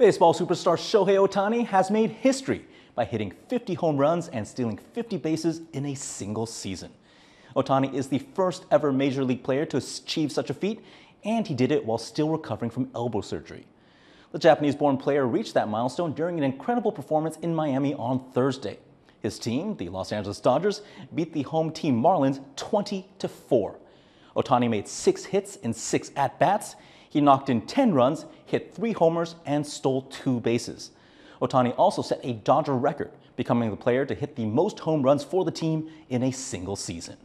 Baseball superstar Shohei Ohtani has made history by hitting 50 home runs and stealing 50 bases in a single season. Ohtani is the first ever major league player to achieve such a feat, and he did it while still recovering from elbow surgery. The Japanese born player reached that milestone during an incredible performance in Miami on Thursday. His team, the Los Angeles Dodgers, beat the home team Marlins 20 to 4. Ohtani made six hits in six at bats. He knocked in 10 runs, hit three homers, and stole two bases. Ohtani also set a Dodger record, becoming the player to hit the most home runs for the team in a single season.